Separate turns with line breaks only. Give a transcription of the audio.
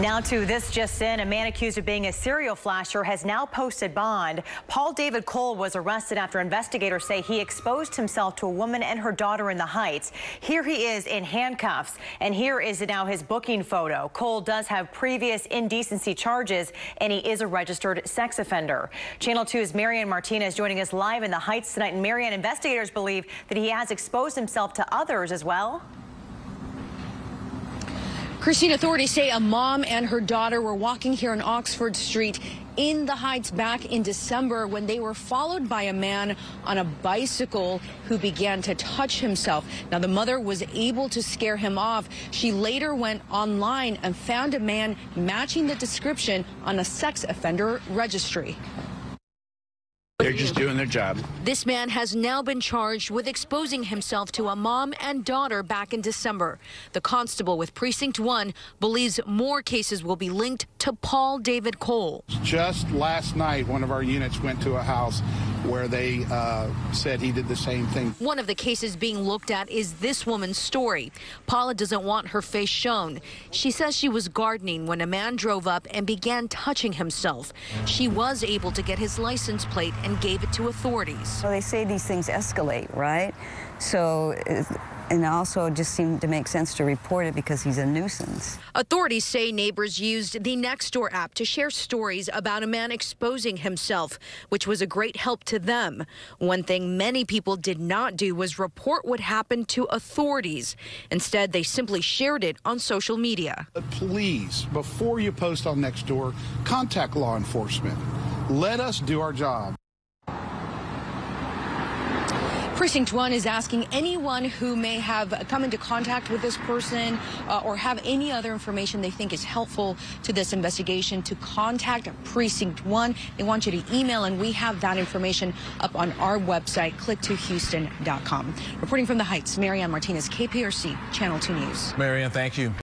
Now to this just in, a man accused of being a serial flasher has now posted bond. Paul David Cole was arrested after investigators say he exposed himself to a woman and her daughter in the Heights. Here he is in handcuffs, and here is now his booking photo. Cole does have previous indecency charges, and he is a registered sex offender. Channel 2's Marianne Martinez joining us live in the Heights tonight. And Marianne, investigators believe that he has exposed himself to others as well.
Christine, authorities say a mom and her daughter were walking here on Oxford Street in the Heights back in December when they were followed by a man on a bicycle who began to touch himself. Now, the mother was able to scare him off. She later went online and found a man matching the description on a sex offender registry.
They're just doing their job.
This man has now been charged with exposing himself to a mom and daughter back in December. The constable with Precinct 1 believes more cases will be linked to Paul David Cole.
Just last night, one of our units went to a house where they uh, said he did the same thing.
One of the cases being looked at is this woman's story. Paula doesn't want her face shown. She says she was gardening when a man drove up and began touching himself. She was able to get his license plate and gave it to authorities.
Well, they say these things escalate, right? So, and also it just seemed to make sense to report it because he's a nuisance.
Authorities say neighbors used the Nextdoor app to share stories about a man exposing himself, which was a great help to them. One thing many people did not do was report what happened to authorities. Instead, they simply shared it on social media.
Please, before you post on Nextdoor, contact law enforcement. Let us do our job.
Precinct 1 is asking anyone who may have come into contact with this person uh, or have any other information they think is helpful to this investigation to contact Precinct 1. They want you to email, and we have that information up on our website, click2houston.com. Reporting from the Heights, Marianne Martinez, KPRC, Channel 2 News.
Marianne, thank you.